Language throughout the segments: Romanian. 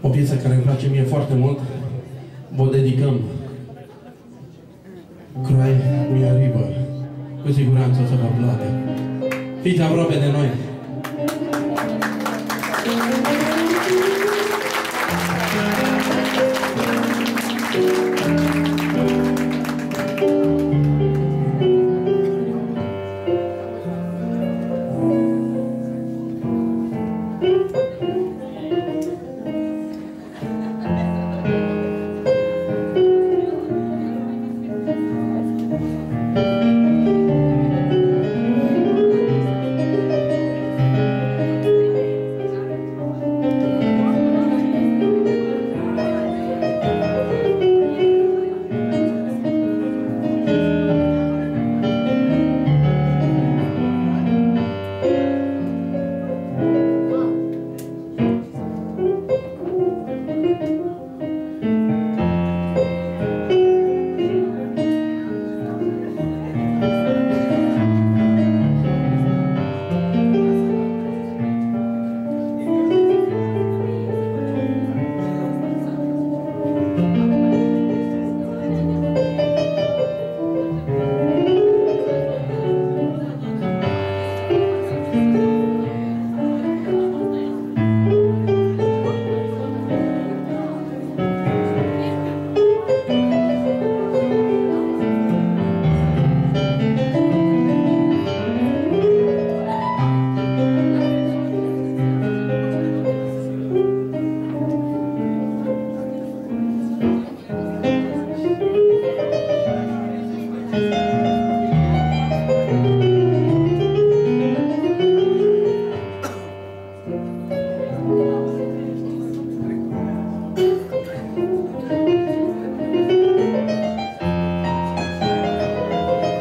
O piesă care îmi place mie foarte mult. Vă dedicăm. Cry Me a River. Cu siguranță o să vă placă. Fiți aproape de noi. For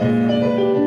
Música